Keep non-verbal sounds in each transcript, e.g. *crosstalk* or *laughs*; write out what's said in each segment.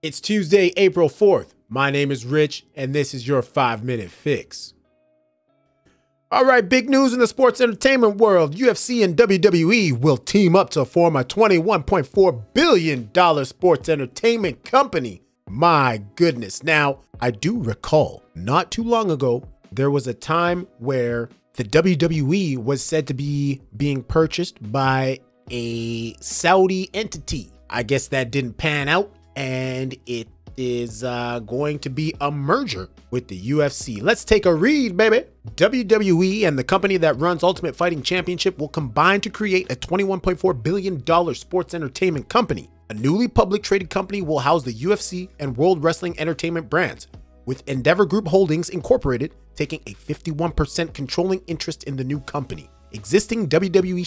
It's Tuesday, April 4th. My name is Rich, and this is your 5 Minute Fix. All right, big news in the sports entertainment world. UFC and WWE will team up to form a $21.4 billion sports entertainment company. My goodness. Now, I do recall not too long ago, there was a time where the WWE was said to be being purchased by a Saudi entity. I guess that didn't pan out and it is uh, going to be a merger with the UFC. Let's take a read, baby. WWE and the company that runs Ultimate Fighting Championship will combine to create a $21.4 billion sports entertainment company. A newly public traded company will house the UFC and World Wrestling Entertainment brands, with Endeavor Group Holdings Incorporated taking a 51% controlling interest in the new company. Existing WWE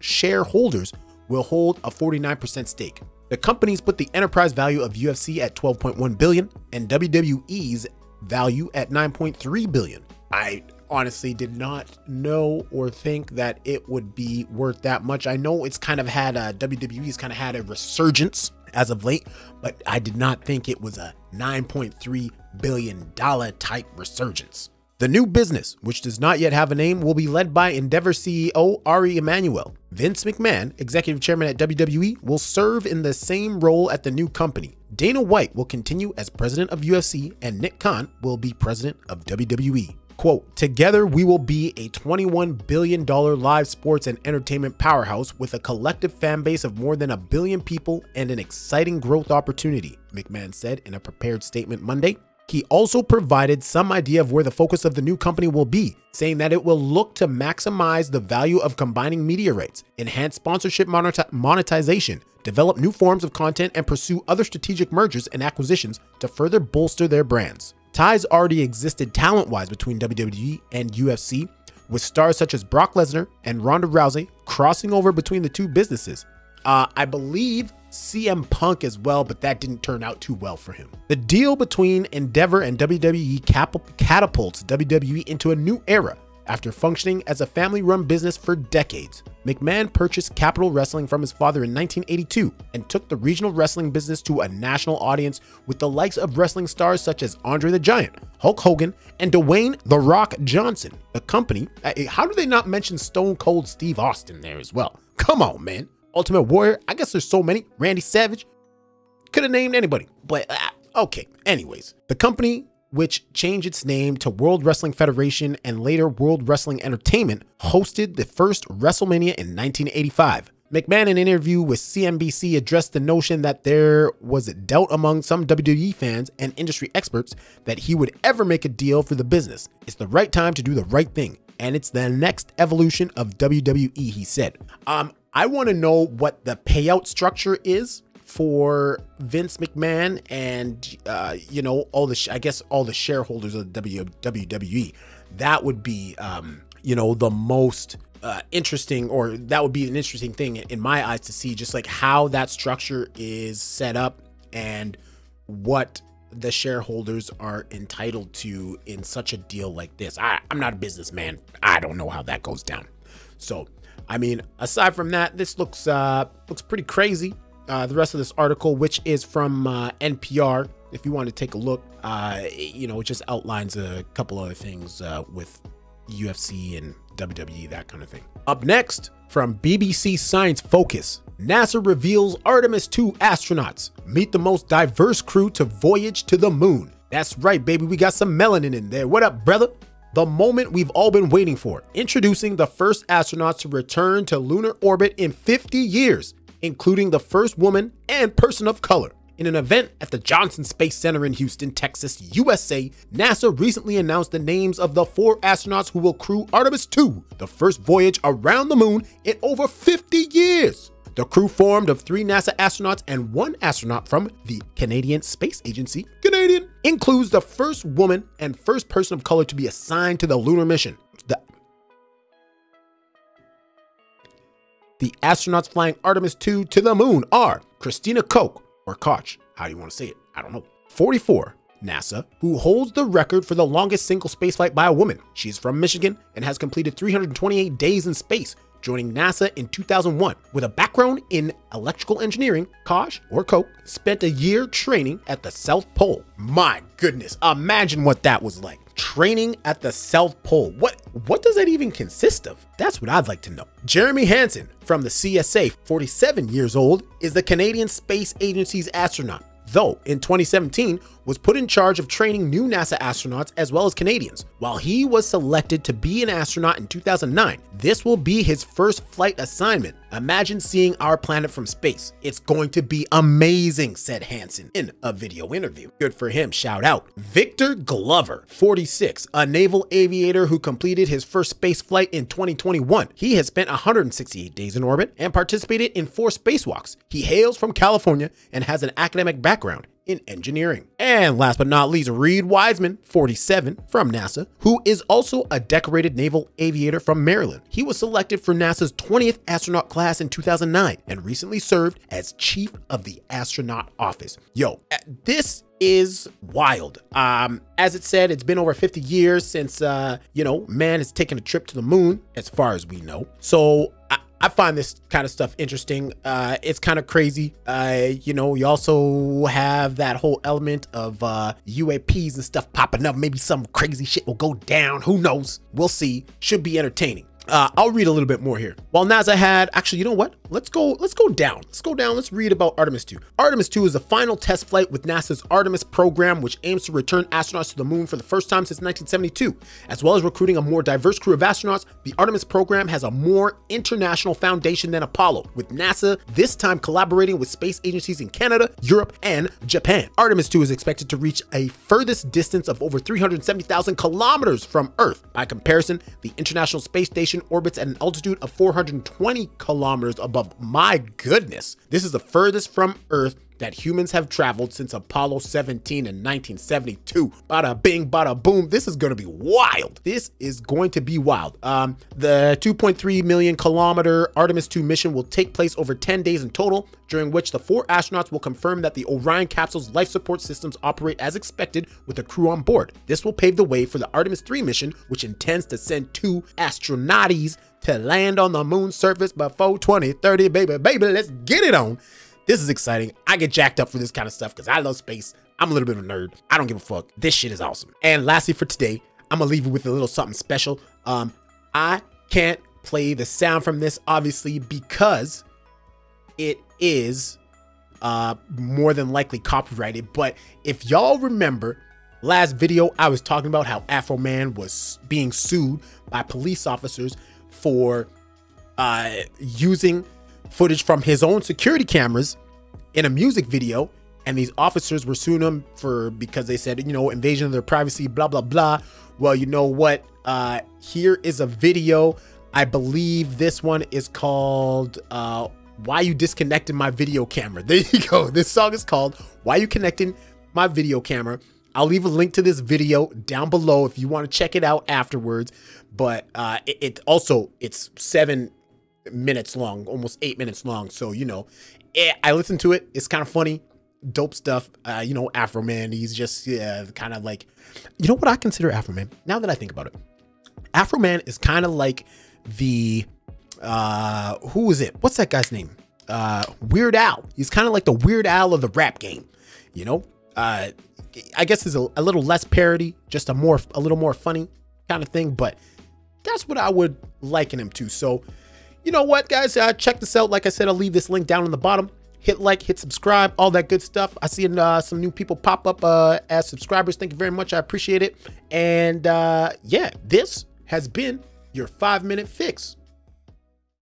shareholders will hold a 49% stake. The companies put the enterprise value of UFC at 12.1 billion and WWE's value at 9.3 billion. I honestly did not know or think that it would be worth that much. I know it's kind of had uh, a WWE's kind of had a resurgence as of late, but I did not think it was a 9.3 billion dollar type resurgence. The new business, which does not yet have a name, will be led by Endeavor CEO Ari Emanuel. Vince McMahon, executive chairman at WWE, will serve in the same role at the new company. Dana White will continue as president of UFC, and Nick Khan will be president of WWE. Quote, together we will be a $21 billion live sports and entertainment powerhouse with a collective fan base of more than a billion people and an exciting growth opportunity, McMahon said in a prepared statement Monday. He also provided some idea of where the focus of the new company will be, saying that it will look to maximize the value of combining media rights, enhance sponsorship monetization, develop new forms of content, and pursue other strategic mergers and acquisitions to further bolster their brands. Ties already existed talent wise between WWE and UFC, with stars such as Brock Lesnar and Ronda Rousey crossing over between the two businesses. Uh, I believe CM Punk as well, but that didn't turn out too well for him. The deal between Endeavor and WWE catapults WWE into a new era after functioning as a family run business for decades. McMahon purchased Capitol Wrestling from his father in 1982 and took the regional wrestling business to a national audience with the likes of wrestling stars such as Andre the Giant, Hulk Hogan, and Dwayne The Rock Johnson. The company, uh, how do they not mention Stone Cold Steve Austin there as well? Come on, man. Ultimate Warrior. I guess there's so many. Randy Savage. Could have named anybody. But uh, okay. Anyways, the company which changed its name to World Wrestling Federation and later World Wrestling Entertainment, hosted the first WrestleMania in 1985. McMahon, in an interview with CNBC, addressed the notion that there was doubt among some WWE fans and industry experts that he would ever make a deal for the business. It's the right time to do the right thing, and it's the next evolution of WWE, he said. Um, I want to know what the payout structure is for Vince McMahon and uh, you know all the I guess all the shareholders of WWE. That would be um, you know the most uh, interesting, or that would be an interesting thing in my eyes to see, just like how that structure is set up and what the shareholders are entitled to in such a deal like this. I, I'm not a businessman. I don't know how that goes down. So I mean, aside from that, this looks uh, looks pretty crazy. Uh, the rest of this article, which is from uh, NPR, if you want to take a look, uh, you know, it just outlines a couple other things uh, with UFC and WWE, that kind of thing. Up next, from BBC Science Focus, NASA reveals Artemis 2 astronauts meet the most diverse crew to voyage to the moon. That's right, baby, we got some melanin in there. What up, brother? The moment we've all been waiting for, introducing the first astronauts to return to lunar orbit in 50 years, including the first woman and person of color. In an event at the Johnson Space Center in Houston, Texas, USA, NASA recently announced the names of the four astronauts who will crew Artemis 2, the first voyage around the moon in over 50 years. The crew formed of three NASA astronauts and one astronaut from the Canadian Space Agency, Canadian, includes the first woman and first person of color to be assigned to the lunar mission. The, the astronauts flying Artemis 2 to the moon are Christina Koch, or Koch, how do you want to say it? I don't know. 44, NASA, who holds the record for the longest single spaceflight by a woman. She's from Michigan and has completed 328 days in space, joining NASA in 2001. With a background in electrical engineering, Kosh, or Koch, spent a year training at the South Pole. My goodness, imagine what that was like. Training at the South Pole. What what does that even consist of? That's what I'd like to know. Jeremy Hansen from the CSA, 47 years old, is the Canadian Space Agency's astronaut though in 2017 was put in charge of training new NASA astronauts as well as Canadians. While he was selected to be an astronaut in 2009, this will be his first flight assignment. Imagine seeing our planet from space. It's going to be amazing, said Hansen in a video interview. Good for him, shout out. Victor Glover, 46, a naval aviator who completed his first space flight in 2021. He has spent 168 days in orbit and participated in four spacewalks. He hails from California and has an academic background in engineering. And last but not least, Reed Wiseman, 47, from NASA, who is also a decorated naval aviator from Maryland. He was selected for NASA's 20th astronaut class in 2009 and recently served as chief of the astronaut office. Yo, eh, this is wild. Um, as it said, it's been over 50 years since, uh, you know, man has taken a trip to the moon, as far as we know. So I, find this kind of stuff interesting. Uh, it's kind of crazy. Uh, you know, you also have that whole element of uh, UAPs and stuff popping up. Maybe some crazy shit will go down. Who knows? We'll see. Should be entertaining. Uh, I'll read a little bit more here. While NASA had, actually, you know what? Let's go, let's go down. Let's go down. Let's read about Artemis 2. Artemis 2 is the final test flight with NASA's Artemis program, which aims to return astronauts to the moon for the first time since 1972. As well as recruiting a more diverse crew of astronauts, the Artemis program has a more international foundation than Apollo, with NASA this time collaborating with space agencies in Canada, Europe, and Japan. Artemis 2 is expected to reach a furthest distance of over 370,000 kilometers from Earth. By comparison, the International Space Station station orbits at an altitude of 420 kilometers above. My goodness, this is the furthest from Earth that humans have traveled since Apollo 17 in 1972. Bada bing, bada boom. This is going to be wild. This is going to be wild. Um, the 2.3 million kilometer Artemis 2 mission will take place over 10 days in total, during which the four astronauts will confirm that the Orion capsule's life support systems operate as expected with the crew on board. This will pave the way for the Artemis 3 mission, which intends to send two astronauts to land on the moon's surface before 2030. Baby, baby, let's get it on. This is exciting. I get jacked up for this kind of stuff because I love space. I'm a little bit of a nerd. I don't give a fuck. This shit is awesome. And lastly for today, I'm gonna leave you with a little something special. Um, I can't play the sound from this obviously because it is uh more than likely copyrighted. But if y'all remember last video, I was talking about how Afroman was being sued by police officers for uh using footage from his own security cameras in a music video and these officers were suing him for because they said you know invasion of their privacy blah blah blah. Well you know what? Uh here is a video. I believe this one is called uh why you disconnected my video camera. *laughs* There you go. This song is called why you connecting my video camera. I'll leave a link to this video down below if you want to check it out afterwards. But uh it, it also it's seven minutes long, almost eight minutes long. So, you know, it, I listened to it. It's kind of funny, dope stuff. Uh, you know, Afroman, he's just yeah, kind of like, you know what I consider Afroman? Now that I think about it, Afroman is kind of like the, uh, who is it? What's that guy's name? Uh, Weird Al. He's kind of like the Weird Al of the rap game, you know? Uh, I guess it's a, a little less parody, just a more, a little more funny kind of thing, but that's what I would liken him to. So, you know what, guys? Uh, check this out. Like I said, I'll leave this link down in the bottom. Hit like, hit subscribe, all that good stuff. I see uh, some new people pop up uh, as subscribers. Thank you very much. I appreciate it. And uh, yeah, this has been your five minute fix.